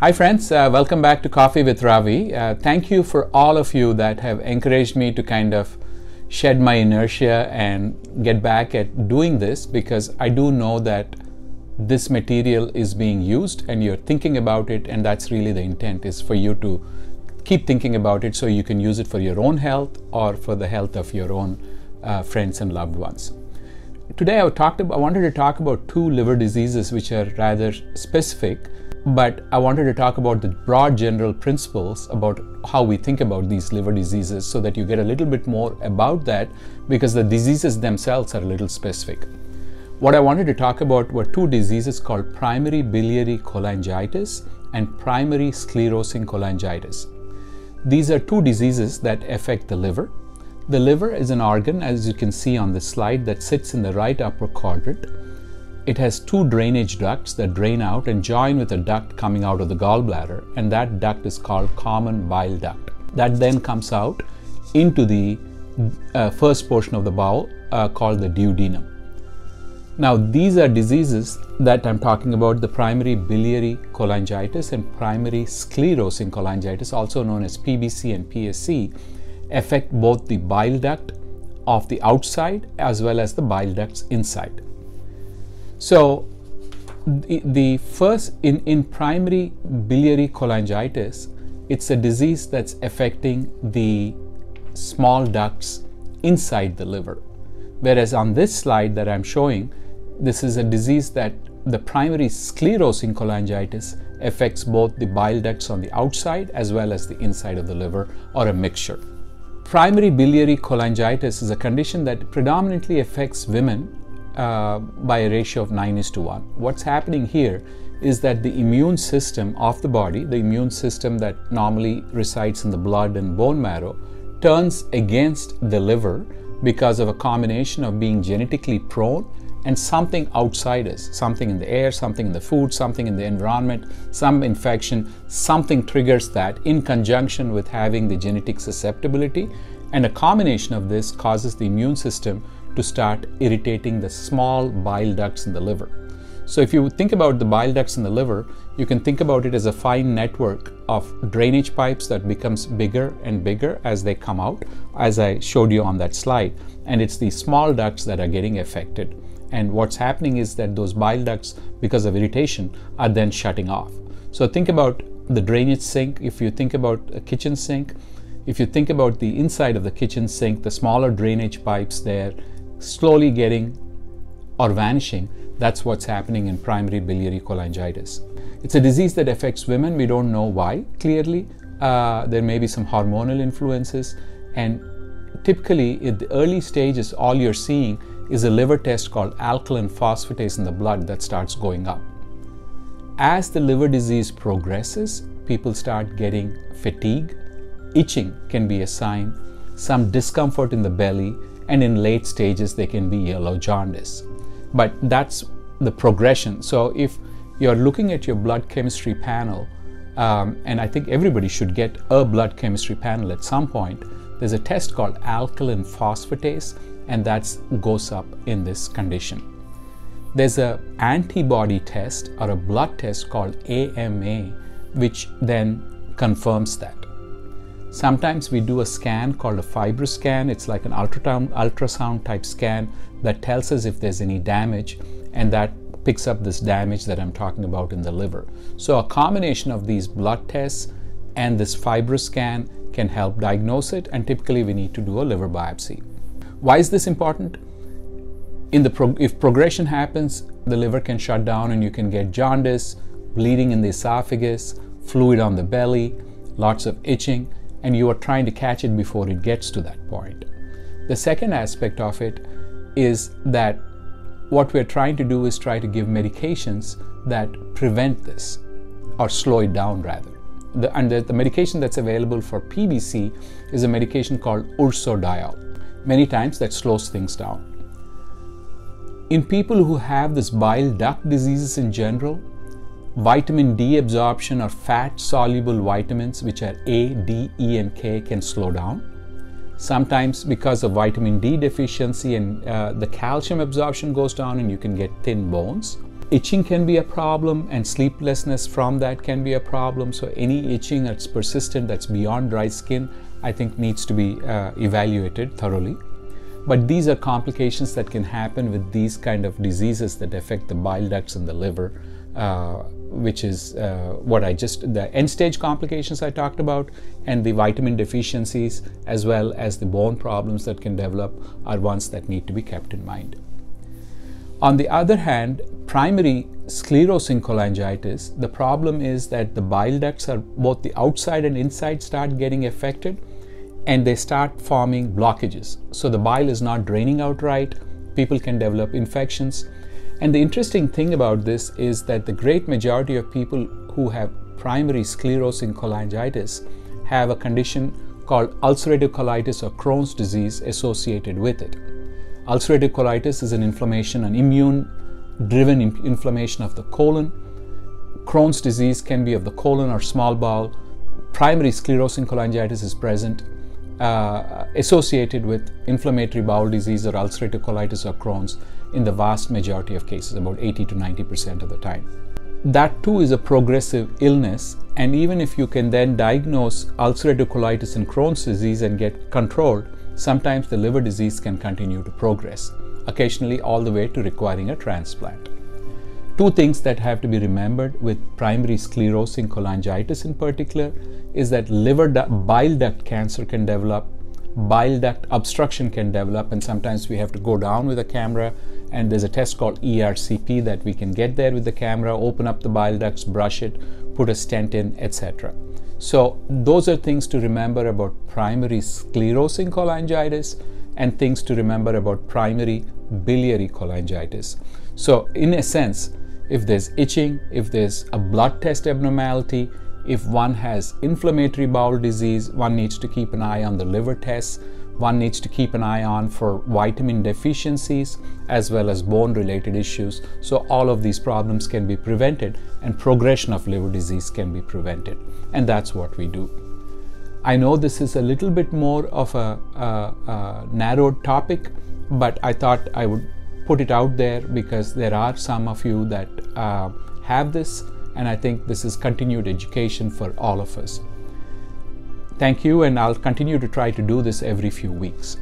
Hi, friends. Uh, welcome back to Coffee with Ravi. Uh, thank you for all of you that have encouraged me to kind of shed my inertia and get back at doing this because I do know that this material is being used and you're thinking about it, and that's really the intent is for you to keep thinking about it so you can use it for your own health or for the health of your own uh, friends and loved ones. Today I, talked about, I wanted to talk about two liver diseases which are rather specific, but I wanted to talk about the broad general principles about how we think about these liver diseases so that you get a little bit more about that because the diseases themselves are a little specific. What I wanted to talk about were two diseases called primary biliary cholangitis and primary sclerosing cholangitis. These are two diseases that affect the liver the liver is an organ, as you can see on the slide, that sits in the right upper quadrant. It has two drainage ducts that drain out and join with a duct coming out of the gallbladder, and that duct is called common bile duct. That then comes out into the uh, first portion of the bowel uh, called the duodenum. Now, these are diseases that I'm talking about the primary biliary cholangitis and primary sclerosing cholangitis, also known as PBC and PSC affect both the bile duct of the outside as well as the bile ducts inside. So, the, the first in, in primary biliary cholangitis, it's a disease that's affecting the small ducts inside the liver. Whereas on this slide that I'm showing, this is a disease that the primary sclerosing cholangitis affects both the bile ducts on the outside as well as the inside of the liver or a mixture. Primary biliary cholangitis is a condition that predominantly affects women uh, by a ratio of 9 is to 1. What's happening here is that the immune system of the body, the immune system that normally resides in the blood and bone marrow, turns against the liver because of a combination of being genetically prone and something outside us, something in the air, something in the food, something in the environment, some infection, something triggers that in conjunction with having the genetic susceptibility. And a combination of this causes the immune system to start irritating the small bile ducts in the liver. So, if you think about the bile ducts in the liver, you can think about it as a fine network of drainage pipes that becomes bigger and bigger as they come out, as I showed you on that slide. And it's these small ducts that are getting affected. And what's happening is that those bile ducts, because of irritation, are then shutting off. So think about the drainage sink. If you think about a kitchen sink, if you think about the inside of the kitchen sink, the smaller drainage pipes there slowly getting or vanishing, that's what's happening in primary biliary cholangitis. It's a disease that affects women. We don't know why clearly. Uh, there may be some hormonal influences, and typically, in the early stages, all you're seeing is a liver test called alkaline phosphatase in the blood that starts going up. As the liver disease progresses, people start getting fatigue, itching can be a sign, some discomfort in the belly, and in late stages, they can be yellow jaundice. But that's the progression. So if you're looking at your blood chemistry panel, um, and I think everybody should get a blood chemistry panel at some point, there's a test called alkaline phosphatase and that goes up in this condition. There's a antibody test or a blood test called AMA which then confirms that. Sometimes we do a scan called a FibroScan. It's like an ultrasound, type scan that tells us if there's any damage and that picks up this damage that I'm talking about in the liver. So a combination of these blood tests and this FibroScan can help diagnose it and typically we need to do a liver biopsy. Why is this important? In the pro- if progression happens, the liver can shut down and you can get jaundice, bleeding in the esophagus, fluid on the belly, lots of itching, and you are trying to catch it before it gets to that point. The second aspect of it is that what we're trying to do is try to give medications that prevent this or slow it down rather. The, and the, the medication that's available for PBC is a medication called ursodiol many times that slows things down. In people who have this bile duct diseases in general, vitamin D absorption or fat soluble vitamins, which are A, D, E, and K, can slow down. Sometimes, because of vitamin D deficiency and uh, the calcium absorption goes down, and you can get thin bones. itching can be a problem and sleeplessness from that can be a problem so any itching that's persistent that's beyond dry skin i think needs to be uh, evaluated thoroughly but these are complications that can happen with these kind of diseases that affect the bile ducts and the liver uh, which is uh, what I just the end stage complications I talked about, and the vitamin deficiencies as well as the bone problems that can develop are ones that need to be kept in mind. On the other hand, primary sclerosing cholangitis, the problem is that the bile ducts are both the outside and inside start getting affected and they start forming blockages. So the bile is not draining out right, people can develop infections. And the interesting thing about this is that the great majority of people who have primary sclerosing cholangitis have a condition called ulcerative colitis or Crohn's disease associated with it. Ulcerative colitis is an inflammation, an immune driven inflammation of the colon. Crohn's disease can be of the colon or small bowel. Primary sclerosing cholangitis is present uh, associated with inflammatory bowel disease or ulcerative colitis or Crohn's in the vast majority of cases, about 80 to 90% of the time. That too is a progressive illness, and even if you can then diagnose ulcerative colitis and Crohn's disease and get controlled, sometimes the liver disease can continue to progress, occasionally all the way to requiring a transplant. Two things that have to be remembered with primary sclerosing cholangitis in particular is that liver bile duct cancer can develop, bile duct obstruction can develop, and sometimes we have to go down with a camera and there's a test called ERCP that we can get there with the camera, open up the bile ducts, brush it, put a stent in, etc. So those are things to remember about primary sclerosing cholangitis and things to remember about primary biliary cholangitis. So in a sense, if there's itching, if there's a blood test abnormality, if one has inflammatory bowel disease, one needs to keep an eye on the liver tests. One needs to keep an eye on for vitamin deficiencies as well as bone related issues. So, all of these problems can be prevented and progression of liver disease can be prevented and that's what we do. I know this is a little bit more of a, a, a narrowed topic, but I thought I would put it out there because there are some of you that uh, have this, and I think this is continued education for all of us. Thank you, and I'll continue to try to do this every few weeks.